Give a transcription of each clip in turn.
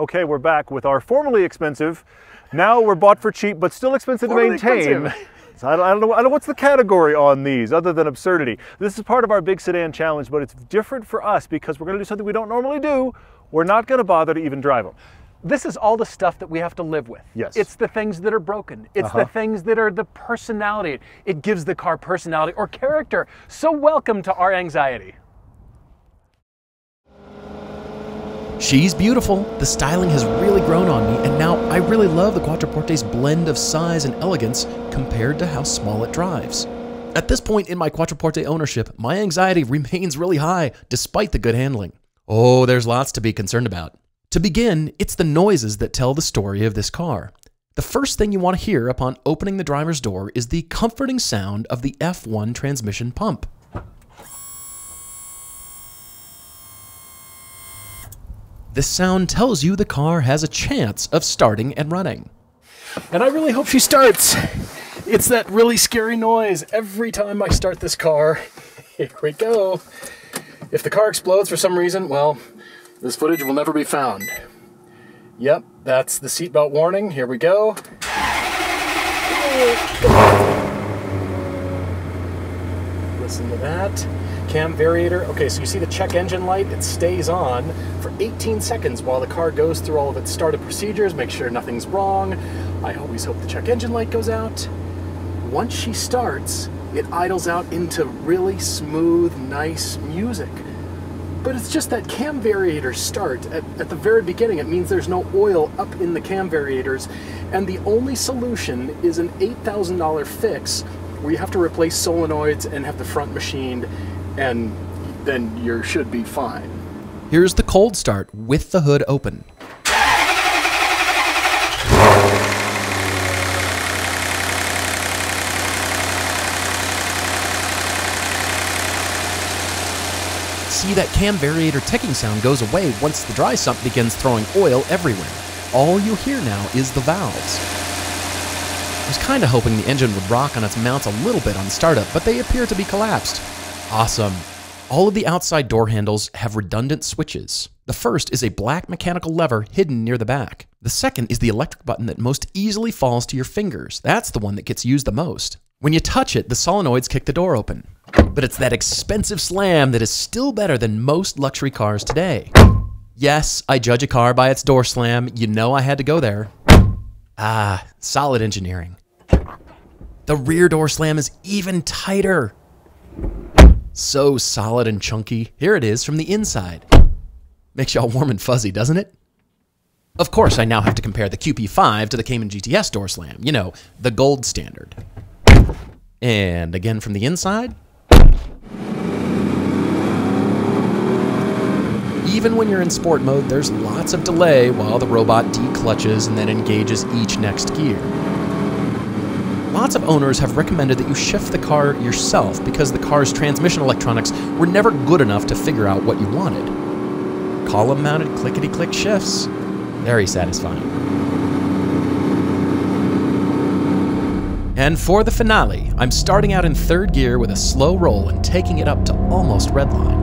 Okay, we're back with our formerly expensive. Now we're bought for cheap, but still expensive Formerly to maintain. So I, don't, I don't know. I don't know what's the category on these other than absurdity. This is part of our big sedan challenge, but it's different for us because we're going to do something we don't normally do. We're not going to bother to even drive them. This is all the stuff that we have to live with. Yes. It's the things that are broken. It's Uh-huh. the things that are the personality. It gives the car personality or character. So welcome to our anxiety. She's beautiful. The styling has really grown on me, and now I really love the Quattroporte's blend of size and elegance compared to how small it drives. At this point in my Quattroporte ownership, my anxiety remains really high despite the good handling. Oh, there's lots to be concerned about. To begin, it's the noises that tell the story of this car. The first thing you want to hear upon opening the driver's door is the comforting sound of the F1 transmission pump. This sound tells you the car has a chance of starting and running. And I really hope she starts. It's that really scary noise every time I start this car. Here we go. If the car explodes for some reason, well, this footage will never be found. Yep, that's the seatbelt warning. Here we go. Listen to that. Cam variator. Okay, so you see the check engine light? It stays on for 18 seconds while the car goes through all of its startup procedures, make sure nothing's wrong. I always hope the check engine light goes out. Once she starts, it idles out into really smooth, nice music. But it's just that cam variator start. At, at the very beginning, it means there's no oil up in the cam variators, and the only solution is an $8,000 fix where you have to replace solenoids and have the front machined, and then you should be fine. Here's the cold start with the hood open. See that cam variator ticking sound goes away once the dry sump begins throwing oil everywhere. All you hear now is the valves. I was kind of hoping the engine would rock on its mounts a little bit on startup, but they appear to be collapsed. Awesome. All of the outside door handles have redundant switches. The first is a black mechanical lever hidden near the back. The second is the electric button that most easily falls to your fingers. That's the one that gets used the most. When you touch it, the solenoids kick the door open. But it's that expensive slam that is still better than most luxury cars today. Yes, I judge a car by its door slam. You know I had to go there. Ah, solid engineering. The rear door slam is even tighter. So solid and chunky. Here it is from the inside. Makes y'all warm and fuzzy, doesn't it? Of course, I now have to compare the QP5 to the Cayman GTS door slam. You know, the gold standard. And again from the inside. Even when you're in sport mode, there's lots of delay while the robot declutches and then engages each next gear. Lots of owners have recommended that you shift the car yourself because the car's transmission electronics were never good enough to figure out what you wanted. Column mounted clickety click shifts. Very satisfying. And for the finale, I'm starting out in third gear with a slow roll and taking it up to almost redline.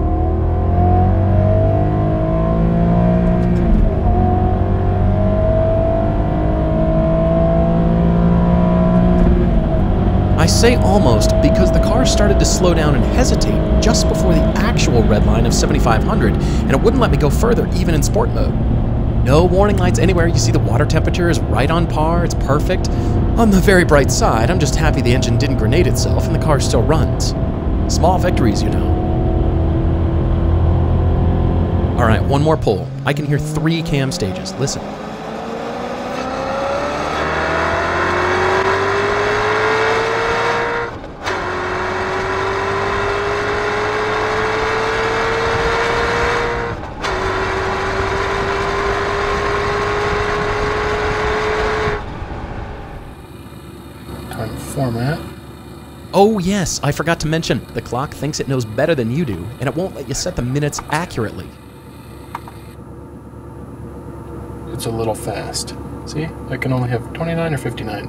I say almost because the car started to slow down and hesitate just before the actual red line of 7500, and it wouldn't let me go further even in sport mode. No warning lights anywhere. You see the water temperature is right on par. It's perfect. On the very bright side, I'm just happy the engine didn't grenade itself and the car still runs. Small victories, you know. All right, one more pull. I can hear three cam stages. Listen. Time to format. Oh, yes, I forgot to mention the clock thinks it knows better than you do, and it won't let you set the minutes accurately. It's a little fast. See, I can only have 29 or 59.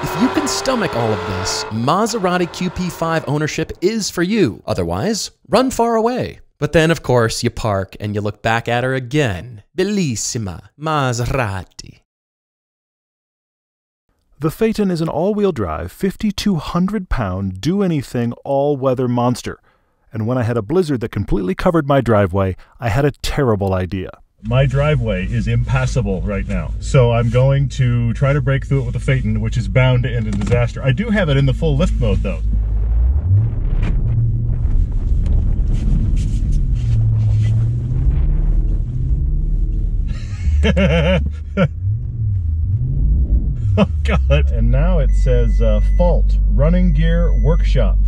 If you can stomach all of this, Maserati QP5 ownership is for you. Otherwise, run far away. But then, of course, you park and you look back at her again. Bellissima Maserati. The Phaeton is an all wheel drive, 5,200 pound, do anything all weather monster. And when I had a blizzard that completely covered my driveway, I had a terrible idea. My driveway is impassable right now. So I'm going to try to break through it with the Phaeton, which is bound to end in disaster. I do have it in the full lift mode though. god. And now it says uh, fault, running gear workshop.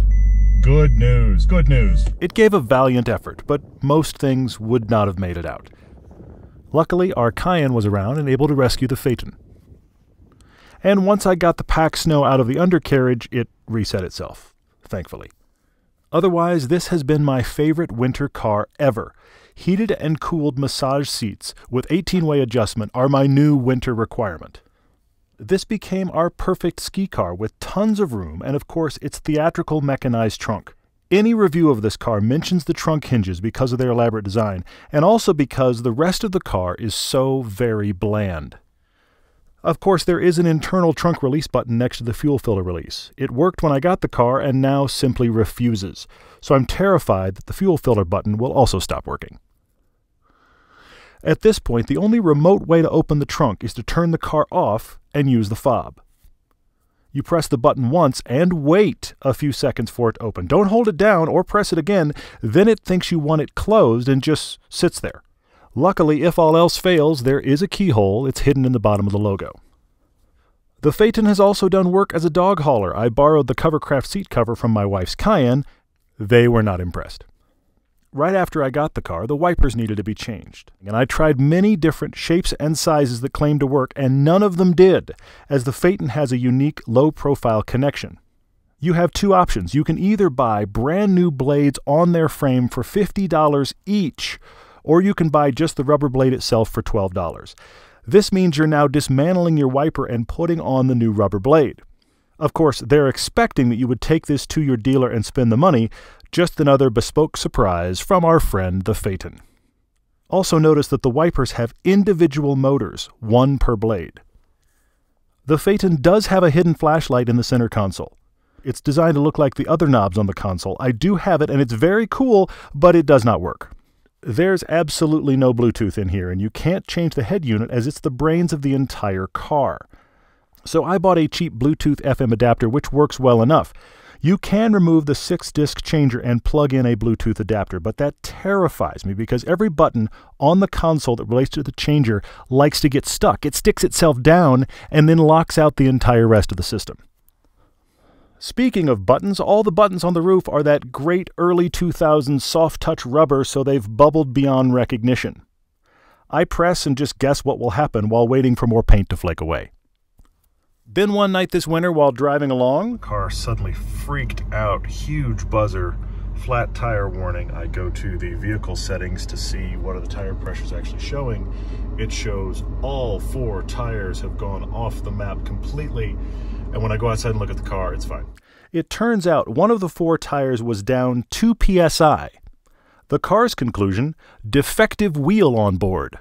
Good news, good news. It gave a valiant effort, but most things would not have made it out. Luckily, our Cayenne was around and able to rescue the Phaeton. And once I got the packed snow out of the undercarriage, it reset itself, thankfully. Otherwise, this has been my favorite winter car ever. Heated and cooled massage seats with 18 way adjustment are my new winter requirement. This became our perfect ski car with tons of room and, of course, its theatrical mechanized trunk. Any review of this car mentions the trunk hinges because of their elaborate design, and also because the rest of the car is so very bland. Of course, there is an internal trunk release button next to the fuel filler release. It worked when I got the car and now simply refuses, so I'm terrified that the fuel filler button will also stop working. At this point, the only remote way to open the trunk is to turn the car off and use the fob. You press the button once and wait a few seconds for it to open. Don't hold it down or press it again, then it thinks you want it closed and just sits there. Luckily, if all else fails, there is a keyhole. It's hidden in the bottom of the logo. The Phaeton has also done work as a dog hauler. I borrowed the Covercraft seat cover from my wife's Cayenne. They were not impressed. Right after I got the car, the wipers needed to be changed, and I tried many different shapes and sizes that claimed to work, and none of them did, as the Phaeton has a unique low profile connection. You have two options. You can either buy brand new blades on their frame for $50 each, or you can buy just the rubber blade itself for $12. This means you're now dismantling your wiper and putting on the new rubber blade. Of course, they're expecting that you would take this to your dealer and spend the money, just another bespoke surprise from our friend the Phaeton. Also notice that the wipers have individual motors, one per blade. The Phaeton does have a hidden flashlight in the center console. It's designed to look like the other knobs on the console. I do have it and it's very cool, but it does not work. There's absolutely no Bluetooth in here, and you can't change the head unit as it's the brains of the entire car. So I bought a cheap Bluetooth FM adapter which works well enough. You can remove the six disc changer and plug in a Bluetooth adapter, but that terrifies me because every button on the console that relates to the changer likes to get stuck. It sticks itself down and then locks out the entire rest of the system. Speaking of buttons, all the buttons on the roof are that great early 2000s soft touch rubber, so they've bubbled beyond recognition. I press and just guess what will happen while waiting for more paint to flake away. Then one night this winter while driving along, car suddenly freaked out, huge buzzer, flat tire warning. I go to the vehicle settings to see what are the tire pressures actually showing. It shows all four tires have gone off the map completely and when I go outside and look at the car, it's fine. It turns out one of the four tires was down 2 psi. The car's conclusion defective wheel on board.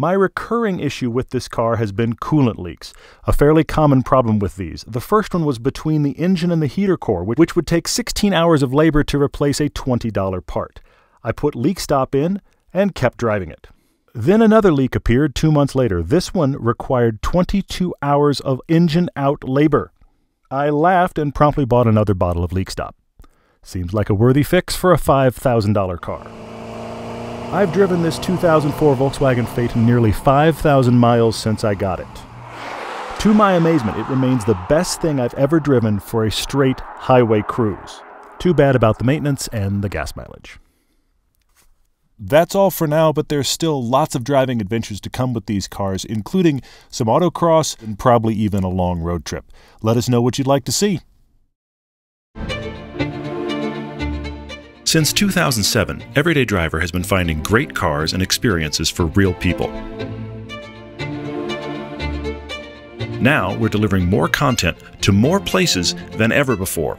My recurring issue with this car has been coolant leaks, a fairly common problem with these. The first one was between the engine and the heater core, which would take 16 hours of labor to replace a $20 part. I put leak stop in and kept driving it. Then another leak appeared two months later. This one required 22 hours of engine out labor. I laughed and promptly bought another bottle of Leak Stop. Seems like a worthy fix for a $5,000 car. I've driven this 2004 Volkswagen Phaeton nearly 5,000 miles since I got it. To my amazement, it remains the best thing I've ever driven for a straight highway cruise. Too bad about the maintenance and the gas mileage. That's all for now, but there's still lots of driving adventures to come with these cars, including some autocross and probably even a long road trip. Let us know what you'd like to see. Since 2007, Everyday Driver has been finding great cars and experiences for real people. Now we're delivering more content to more places than ever before.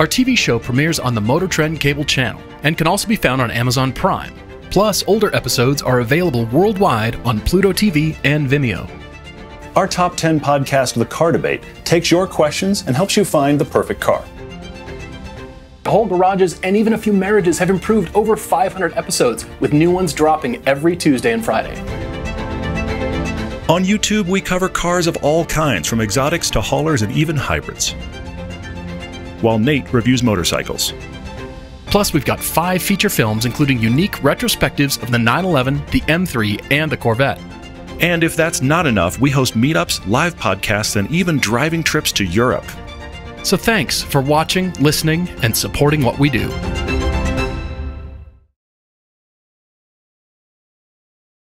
Our TV show premieres on the Motor Trend cable channel and can also be found on Amazon Prime. Plus, older episodes are available worldwide on Pluto TV and Vimeo. Our top 10 podcast, The Car Debate, takes your questions and helps you find the perfect car. Whole garages and even a few marriages have improved over 500 episodes, with new ones dropping every Tuesday and Friday. On YouTube, we cover cars of all kinds, from exotics to haulers and even hybrids. While Nate reviews motorcycles. Plus, we've got five feature films, including unique retrospectives of the 911, the M3, and the Corvette. And if that's not enough, we host meetups, live podcasts, and even driving trips to Europe. So thanks for watching, listening, and supporting what we do.